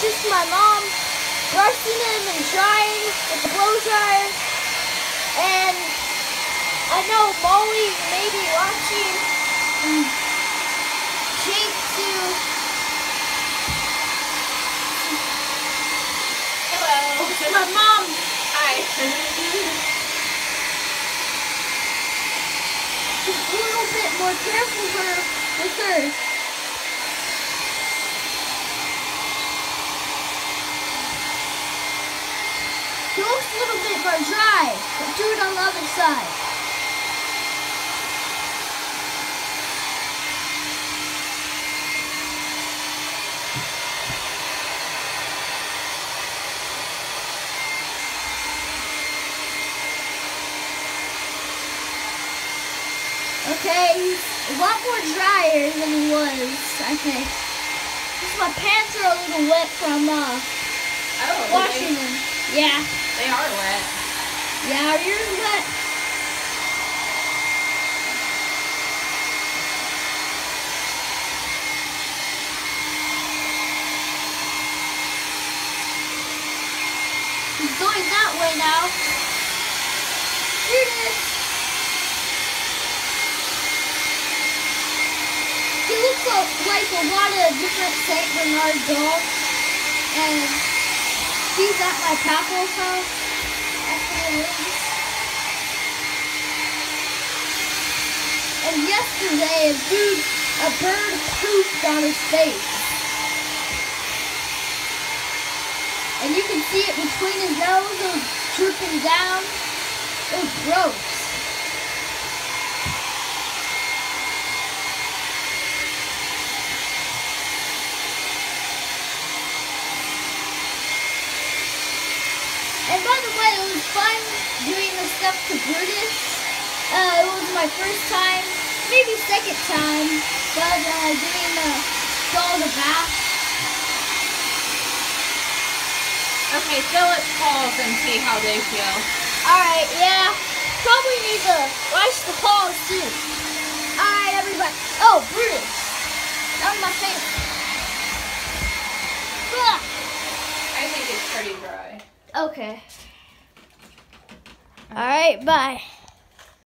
just my mom brushing them and drying with the blow dryer. And I know Molly may be watching Jake too. Hello. My mom. Hi. Just a little bit more careful her with her. It looks a little bit more dry, but do it on the other side. Okay, a lot more drier than he was, I think. Just my pants are a little wet from uh, Oh, washing them. Yeah, They, are wet. yeah, are yours wet? He's going that way now. Here it is. He looks a- like a lot of different Saint Bernard dogs, and he's at my papa's house. And yesterday, a dude, a bird pooped on his face. And you can see it between his nose, it was drooping down. It was gross. And by the way, it was fun doing the stuff to Brutus. Uh, it was my first time, maybe second time, but uh, doing the doll the bath. Okay, so let's pause and see how they feel. Alright, yeah. Probably need to wash the paws too. Alright, everybody. Oh, Brutus. That was my face. Ugh. I think it's pretty dry. Okay. Alright, bye.